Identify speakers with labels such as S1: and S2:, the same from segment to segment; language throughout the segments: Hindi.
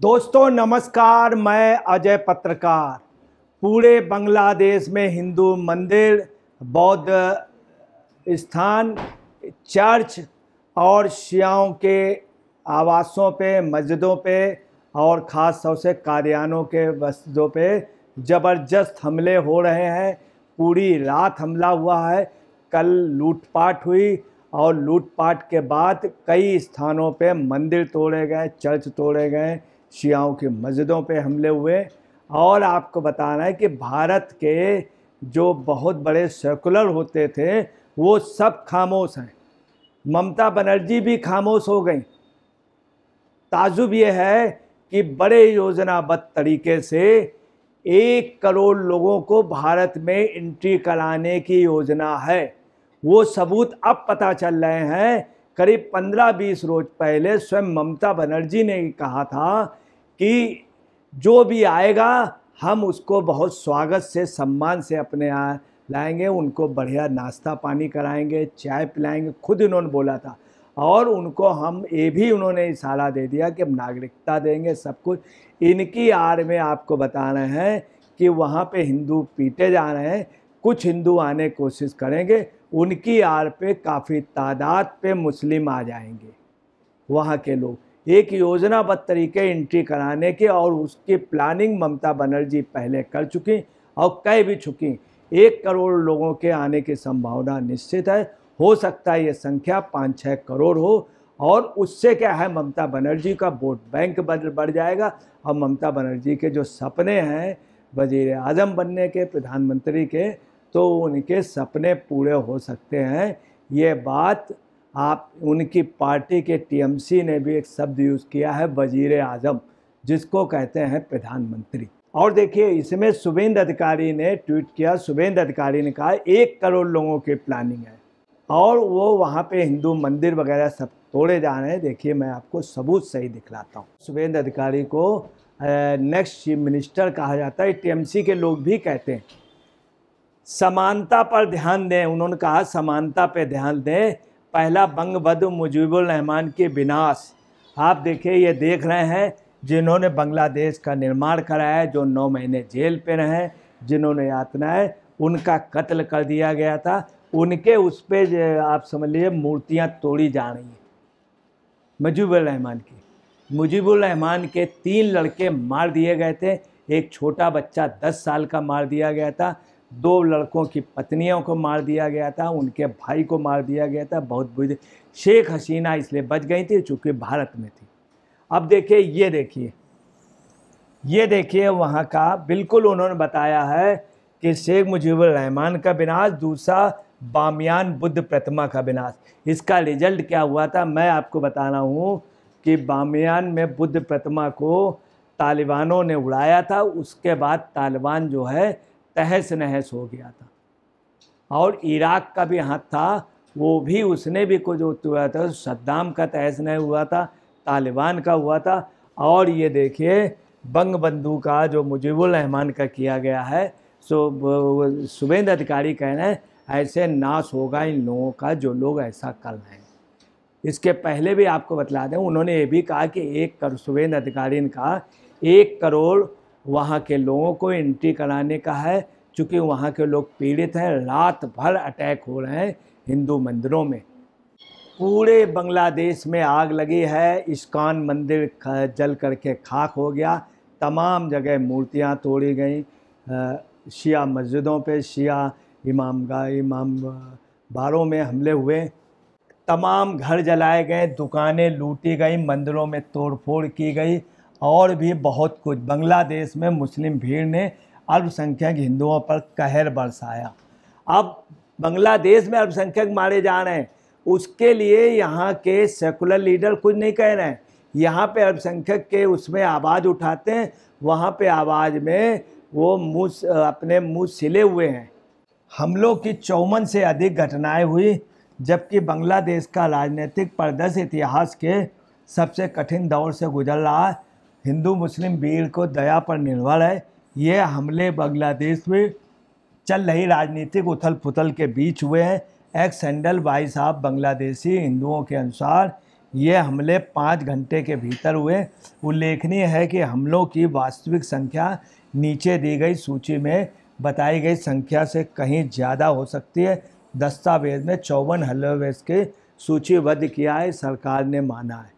S1: दोस्तों, नमस्कार, मैं अजय पत्रकार। पूरे बांग्लादेश में हिंदू मंदिर, बौद्ध स्थान, चर्च और शियाओं के आवासों पे, मस्जिदों पे और ख़ास तौर से कार्यानों के मस्जिदों पे ज़बरदस्त हमले हो रहे हैं। पूरी रात हमला हुआ है। कल लूटपाट हुई और लूटपाट के बाद कई स्थानों पे मंदिर तोड़े गए, चर्च तोड़े गए। शियाओं की मस्जिदों पे हमले हुए। और आपको बताना है कि भारत के जो बहुत बड़े सेकुलर होते थे, वो सब खामोश हैं। ममता बनर्जी भी खामोश हो गई। ताजुब ये है कि बड़े योजनाबद्ध तरीके से एक करोड़ लोगों को भारत में एंट्री कराने की योजना है। वो सबूत अब पता चल रहे हैं। करीब 15-20 रोज पहले स्वयं ममता बनर्जी ने कहा था कि जो भी आएगा, हम उसको बहुत स्वागत से, सम्मान से अपने यहाँ लाएँगे, उनको बढ़िया नाश्ता पानी कराएँगे, चाय पिलाएँगे, खुद इन्होंने बोला था। और उनको हम ये भी उन्होंने इशारा दे दिया कि हम नागरिकता देंगे सब कुछ। इनकी आड़ में आपको बता रहे हैं कि वहाँ पे हिंदू पीटे जा रहे हैं, कुछ हिंदू आने कोशिश करेंगे, उनकी आड़ पे काफ़ी तादाद पे मुस्लिम आ जाएँगे, वहाँ के लोग। एक योजनाबद्ध तरीके एंट्री कराने के और उसकी प्लानिंग ममता बनर्जी पहले कर चुकी और कह भी चुकी। एक करोड़ लोगों के आने की संभावना निश्चित है। हो सकता है ये संख्या पाँच छः करोड़ हो और उससे क्या है, ममता बनर्जी का वोट बैंक बढ़ जाएगा और ममता बनर्जी के जो सपने हैं, वज़ीर आज़म बनने के, प्रधानमंत्री के तो उनके सपने पूरे हो सकते हैं। ये बात आप उनकी पार्टी के टीएमसी ने भी एक शब्द यूज़ किया है वज़ीर आज़म जिसको कहते हैं प्रधानमंत्री। और देखिए, इसमें शुभेंद्र अधिकारी ने ट्वीट किया। शुभेंद्र अधिकारी ने कहा, एक करोड़ लोगों की प्लानिंग है। और वो वहाँ पे हिंदू मंदिर वगैरह सब तोड़े जा रहे हैं। देखिए, मैं आपको सबूत सही दिखलाता हूँ। शुभेंद्र अधिकारी को नेक्स्ट चीफ मिनिस्टर कहा जाता है। टीएमसी के लोग भी कहते हैं। समानता पर ध्यान दें, उन्होंने कहा, समानता पर ध्यान दें। पहला बंग बधु मुजीबुर रहमान के विनाश। आप देखिए, ये देख रहे हैं जिन्होंने बांग्लादेश का निर्माण कराया है, जो नौ महीने जेल पे रहे जिन्होंने यातनाएँ, उनका कत्ल कर दिया गया था। उनके उस पर आप समझ लीजिए, मूर्तियाँ तोड़ी जा रही हैं। मुजीबुर रहमान की। मुजीबुर रहमान के तीन लड़के मार दिए गए थे। एक छोटा बच्चा दस साल का मार दिया गया था। दो लड़कों की पत्नियों को मार दिया गया था, उनके भाई को मार दिया गया था, बहुत बुरी शेख हसीना इसलिए बच गई थी चूँकि भारत में थी। अब देखिए, ये देखिए। ये देखिए, वहाँ का बिल्कुल उन्होंने बताया है कि शेख मुजीबुर रहमान का विनाश, दूसरा बामियान बुद्ध प्रतिमा का विनाश। इसका रिज़ल्ट क्या हुआ था? मैं आपको बता रहा हूँ कि बामियान में बुद्ध प्रतिमा को तालिबानों ने उड़ाया था, उसके बाद तालिबान जो है तहस नहस हो गया था। और इराक का भी हाथ था, वो भी उसने भी कुछ हुआ था। सद्दाम का तहस नहस हुआ था, तालिबान का हुआ था। और ये देखिए, बंग बंधु का जो मुजीबुर रहमान का किया गया है, सो शुभेंद्र अधिकारी कह रहे हैं, ऐसे नाश होगा इन लोगों का जो लोग ऐसा कर रहे हैं। इसके पहले भी आपको बतला दें, उन्होंने ये भी कहा कि एक करोड़, शुभेंद्र अधिकारी कहा, एक करोड़ वहाँ के लोगों को एंट्री कराने का है, चूँकि वहाँ के लोग पीड़ित हैं रात भर अटैक हो रहे हैं हिंदू मंदिरों में। पूरे बांग्लादेश में आग लगी है, इस्कॉन मंदिर जल करके खाक हो गया, तमाम जगह मूर्तियाँ तोड़ी गई शिया मस्जिदों पे शिया इमाम गा, इमाम बारों में हमले हुए। तमाम घर जलाए गए, दुकानें लूटी गई, मंदिरों में तोड़फोड़ की गई और भी बहुत कुछ। बांग्लादेश में मुस्लिम भीड़ ने अल्पसंख्यक हिंदुओं पर कहर बरसाया। अब बांग्लादेश में अल्पसंख्यक मारे जा रहे हैं। उसके लिए यहाँ के सेकुलर लीडर कुछ नहीं कह रहे हैं। यहाँ पे अल्पसंख्यक के उसमें आवाज़ उठाते हैं। वहाँ पे आवाज़ में वो मुँह अपने मुँह सिले हुए हैं। हमलों की चौवन से अधिक घटनाएँ हुई, जबकि बांग्लादेश का राजनीतिक प्रदर्श इतिहास के सबसे कठिन दौर से गुजर रहा है। हिंदू मुस्लिम भीड़ को दया पर निर्भर है। ये हमले बांग्लादेश में चल रही राजनीतिक उथल पुथल के बीच हुए हैं। एक्स हैंडल भाई साहब बांग्लादेशी हिंदुओं के अनुसार ये हमले पाँच घंटे के भीतर हुए। उल्लेखनीय है कि हमलों की वास्तविक संख्या नीचे दी गई सूची में बताई गई संख्या से कहीं ज़्यादा हो सकती है। दस्तावेज़ में चौवन हल्लेवेज के सूचीबद्ध किया है, सरकार ने माना है।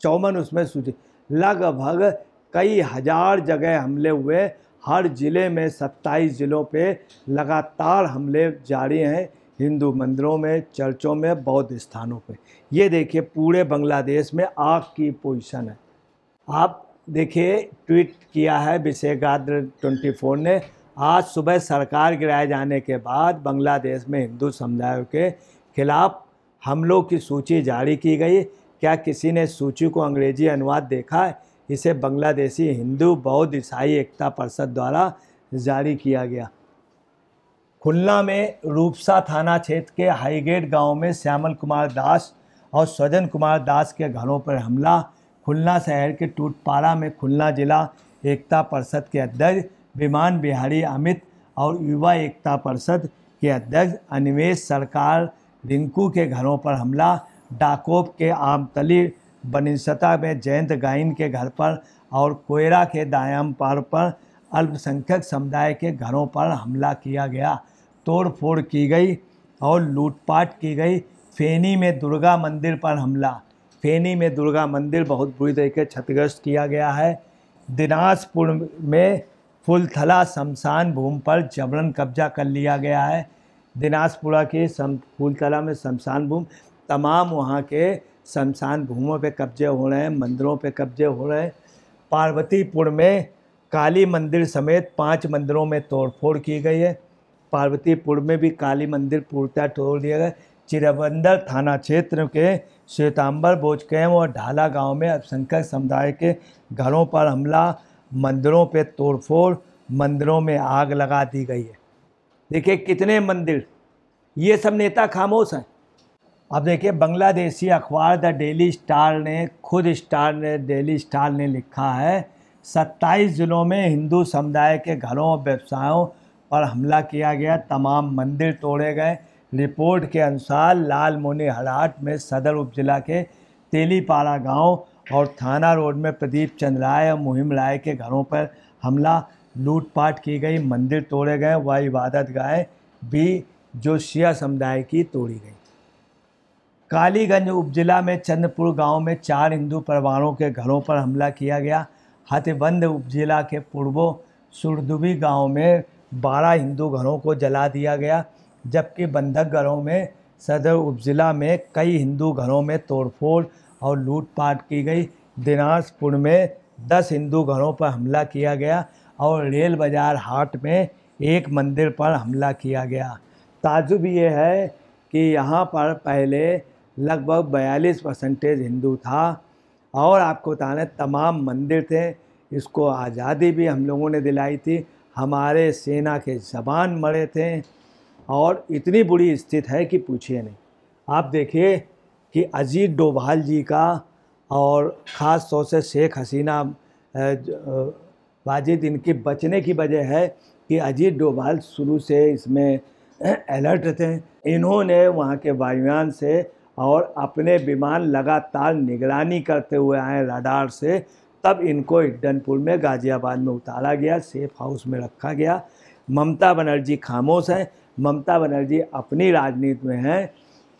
S1: चौवन उसमें सूची लगभग कई हज़ार जगह हमले हुए। हर ज़िले में सत्ताईस ज़िलों पे लगातार हमले जारी हैं हिंदू मंदिरों में, चर्चों में, बौद्ध स्थानों पे। ये देखिए, पूरे बांग्लादेश में आग की पोजीशन है। आप देखिए, ट्वीट किया है ट्वेंटी फोर ने। आज सुबह सरकार गिराए जाने के बाद बांग्लादेश में हिंदू समुदायों के खिलाफ हमलों की सूची जारी की गई। क्या किसी ने सूची को अंग्रेज़ी अनुवाद देखा है? इसे बांग्लादेशी हिंदू बौद्ध ईसाई एकता परिषद द्वारा जारी किया गया। खुलना में रूपसा थाना क्षेत्र के हाईगेट गाँव में श्यामल कुमार दास और स्वजन कुमार दास के घरों पर हमला। खुलना शहर के टूटपाड़ा में खुलना जिला एकता परिषद के अध्यक्ष, विमान बिहारी अमित और युवा एकता परिषद के अध्यक्ष अनिवेश सरकार रिंकू के घरों पर हमला। डाकोप के आमतली बनिसता में जयंत गाइन के घर पर और कोयरा के दायाम पार पर अल्पसंख्यक समुदाय के घरों पर हमला किया गया। तोड़ फोड़ की गई और लूटपाट की गई। फेनी में दुर्गा मंदिर पर हमला। फेनी में दुर्गा मंदिर बहुत बुरी तरीके क्षतिग्रस्त किया गया है। दिनाजपुर में फुलथला शमशान भूमि पर जबरन कब्जा कर लिया गया है। दिनाजपुरा के सम फूलतला में शमशान भूमि तमाम वहाँ के शमशान भूमों पे कब्जे हो रहे हैं, मंदिरों पे कब्जे हो रहे हैं। पार्वतीपुर में काली मंदिर समेत पाँच मंदिरों में तोड़फोड़ की गई है। पार्वतीपुर में भी काली मंदिर पूर्णतः तोड़ दिया गया चिरबंदर थाना क्षेत्र के श्वेतांबर बोचकैम और ढाला गाँव में अल्पसंख्यक समुदाय के घरों पर हमला, मंदिरों पर तोड़फोड़, मंदिरों में आग लगा दी गई है। देखिए कितने मंदिर, ये सब नेता खामोश हैं। अब देखिए, बांग्लादेशी अखबार द डेली स्टार ने, खुद स्टार ने, डेली स्टार ने लिखा है, सत्ताईस ज़िलों में हिंदू समुदाय के घरों और व्यवसायों पर हमला किया गया, तमाम मंदिर तोड़े गए। रिपोर्ट के अनुसार लाल मोनी हराट में सदर उपजिला के तेलीपाड़ा गाँव और थाना रोड में प्रदीप चंद्र राय और मुहिम राय के घरों पर हमला, लूटपाट की गई, मंदिर तोड़े गए व इबादत गाय भी जो शिया समुदाय की तोड़ी गई। कालीगंज उपजिला में चंद्रपुर गाँव में चार हिंदू परिवारों के घरों पर हमला किया गया। हथबंद उपजिला के पूर्वो सुरदुबी गाँव में बारह हिंदू घरों को जला दिया गया, जबकि बंधक घरों में सदर उपजिला में कई हिंदू घरों में तोड़फोड़ और लूटपाट की गई। दिनाजपुर में दस हिंदू घरों पर हमला किया गया और रेल बाज़ार हाट में एक मंदिर पर हमला किया गया। ताजुब ये है कि यहाँ पर पहले लगभग बयालीस परसेंटेज हिंदू था और आपको बताना तमाम मंदिर थे। इसको आज़ादी भी हम लोगों ने दिलाई थी। हमारे सेना के जवान मरे थे और इतनी बुरी स्थिति है कि पूछिए नहीं। आप देखिए कि अजीत डोभाल जी का और ख़ास तौर से शेख हसीना वाजिद, इनके बचने की वजह है कि अजीत डोभाल शुरू से इसमें अलर्ट थे। इन्होंने वहाँ के वायुयान से और अपने विमान लगातार निगरानी करते हुए आए रडार से, तब इनको हिड्डनपुर में गाज़ियाबाद में उतारा गया, सेफ़ हाउस में रखा गया। ममता बनर्जी खामोश हैं। ममता बनर्जी अपनी राजनीति में हैं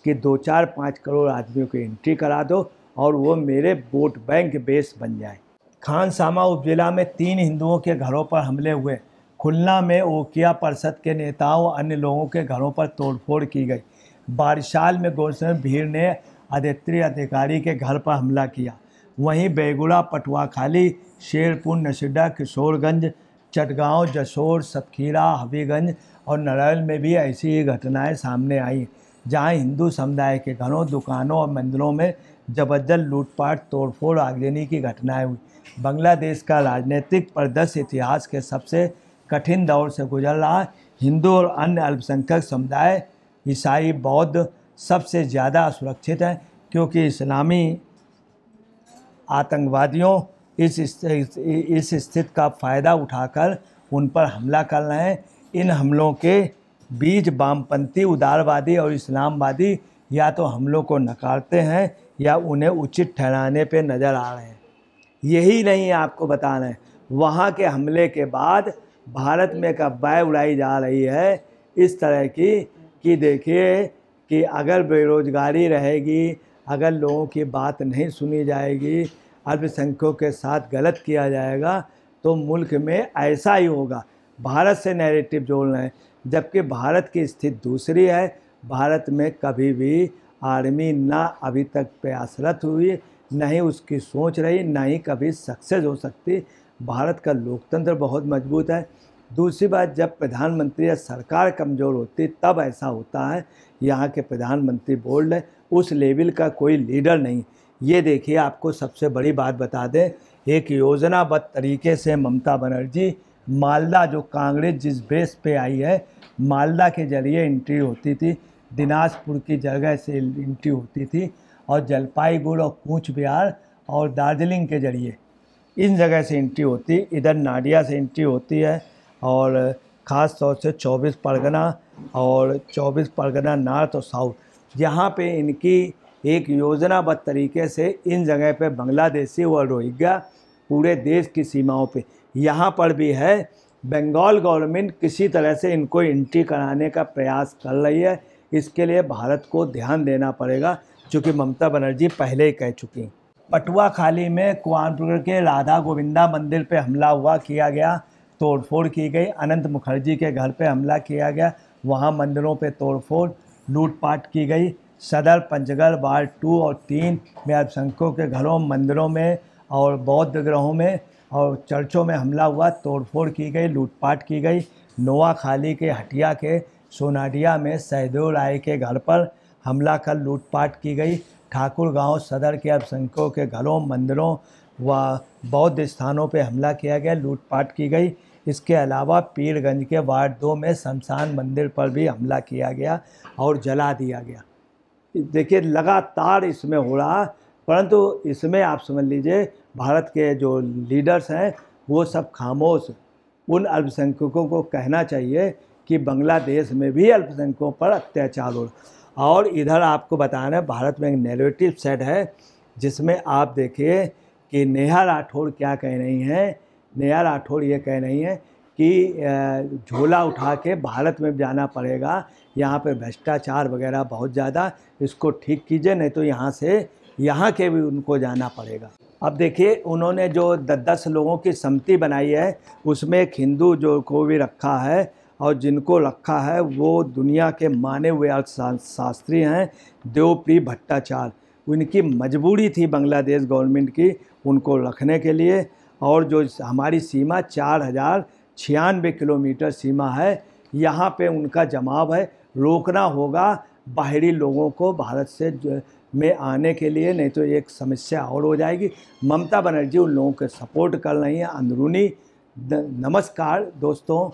S1: कि दो चार पाँच करोड़ आदमियों की एंट्री करा दो और वो मेरे वोट बैंक बेस बन जाए। खान सामा उपजिला में तीन हिंदुओं के घरों पर हमले हुए। खुलना में ओकिया परिषद के नेताओं अन्य लोगों के घरों पर तोड़फोड़ की गई। बारिशाल में गोस्वामी भीड़ ने आदित्य अधिकारी के घर पर हमला किया। वहीं बेगुड़ा पटुआखाली शेरपुर, नशिडा, किशोरगंज, चटगांव, जसोर, सतखीरा हबीगंज और नरैल में भी ऐसी ही घटनाएँ सामने आई, जहाँ हिंदू समुदाय के घरों, दुकानों और मंदिरों में ज़बरदस्त लूटपाट, तोड़फोड़, आगजनी की घटनाएँ हुई। बांग्लादेश का राजनीतिक परिदृश्य इतिहास के सबसे कठिन दौर से गुजर रहा। हिंदू और अन्य अल्पसंख्यक समुदाय ईसाई बौद्ध सबसे ज़्यादा सुरक्षित हैं, क्योंकि इस्लामी आतंकवादियों इस इस स्थिति का फ़ायदा उठाकर उन पर हमला कर रहे हैं। इन हमलों के बीच वामपंथी, उदारवादी और इस्लामवादी या तो हमलों को नकारते हैं या उन्हें उचित ठहराने पर नज़र आ रहे हैं। यही नहीं आपको बताना है। वहाँ के हमले के बाद भारत में एक अफवाह उड़ाई जा रही है। इस तरह की कि देखिए कि अगर बेरोज़गारी रहेगी, अगर लोगों की बात नहीं सुनी जाएगी, अल्पसंख्यकों के साथ गलत किया जाएगा तो मुल्क में ऐसा ही होगा। भारत से नैरेटिव जोड़ रहे हैं। जबकि भारत की स्थिति दूसरी है। भारत में कभी भी आर्मी ना अभी तक प्रयासरत हुई, न ही उसकी सोच रही, ना ही कभी सक्सेस हो सकती। भारत का लोकतंत्र बहुत मज़बूत है। दूसरी बात, जब प्रधानमंत्री या सरकार कमज़ोर होती, तब ऐसा होता है। यहाँ के प्रधानमंत्री बोल्ड है उस लेवल का कोई लीडर नहीं। ये देखिए, आपको सबसे बड़ी बात बता दें, एक योजनाबद्ध तरीके से ममता बनर्जी, मालदा जो कांग्रेस जिस बेस पे आई है, मालदा के ज़रिए एंट्री होती थी, दिनाजपुर की जगह से एंट्री होती थी, और जलपाईगुड़ और कूच बिहार और दार्जिलिंग के ज़रिए। इन जगह से एंट्री होती, इधर नाडिया से एंट्री होती है और ख़ास तौर से चौबीस परगना और चौबीस परगना नॉर्थ और साउथ। यहाँ पे इनकी एक योजनाबद्ध तरीके से इन जगह पे बांग्लादेशी और रोहिंग्या पूरे देश की सीमाओं पे। यहाँ पर भी है, बंगाल गवर्नमेंट किसी तरह से इनको एंट्री कराने का प्रयास कर रही है। इसके लिए भारत को ध्यान देना पड़ेगा चूँकि ममता बनर्जी पहले ही कह चुकी पटुआ खाली में कुआनपुर के राधा गोविंदा मंदिर पे हमला हुआ किया गया। तोड़फोड़ की गई। अनंत मुखर्जी के घर पे हमला किया गया। वहाँ मंदिरों पे तोड़फोड़, लूटपाट की गई। सदर पंचगढ़ वार्ड टू और तीन में अल्पसंख्यकों के घरों, मंदिरों में और बौद्ध ग्रहों में और चर्चों में हमला हुआ। तोड़फोड़ की गई, लूटपाट की गई। नोआ खाली के हटिया के सोनाडिया में सहदेव राय के घर पर हमला कर लूटपाट की गई। ठाकुर गाँव सदर के अल्पसंख्यकों के घरों, मंदिरों व बौद्ध स्थानों पर हमला किया गया। लूटपाट की गई। इसके अलावा पीरगंज के वार्ड दो में शमशान मंदिर पर भी हमला किया गया और जला दिया गया। देखिए, लगातार इसमें हो रहा, परंतु इसमें आप समझ लीजिए, भारत के जो लीडर्स हैं, वो सब खामोश। उन अल्पसंख्यकों को कहना चाहिए कि बांग्लादेश में भी अल्पसंख्यकों पर अत्याचार हो और इधर आपको बताना भारत में एक नेगेटिव सेट है, जिसमें आप देखिए कि नेहा राठौड़ क्या कह रही हैं नेहा राठौड़ ये कह रही हैं कि झोला उठा के भारत में जाना पड़ेगा। यहाँ पे भ्रष्टाचार वगैरह बहुत ज़्यादा, इसको ठीक कीजिए, नहीं तो यहाँ से, यहाँ के भी उनको जाना पड़ेगा। अब देखिए, उन्होंने जो दस लोगों की समिति बनाई है, उसमें एक हिंदू जो को भी रखा है और जिनको रखा है, वो दुनिया के माने हुए अर्थशास्त्री हैं, देवप्री भट्टाचार्य। उनकी मजबूरी थी बांग्लादेश गवर्नमेंट की उनको रखने के लिए। और जो हमारी सीमा चार हज़ार छियानवे किलोमीटर सीमा है, यहाँ पे उनका जमाव है, रोकना होगा बाहरी लोगों को भारत से में आने के लिए, नहीं तो एक समस्या और हो जाएगी। ममता बनर्जी, उन लोगों के सपोर्ट कर रही हैं, अंदरूनी। नमस्कार दोस्तों।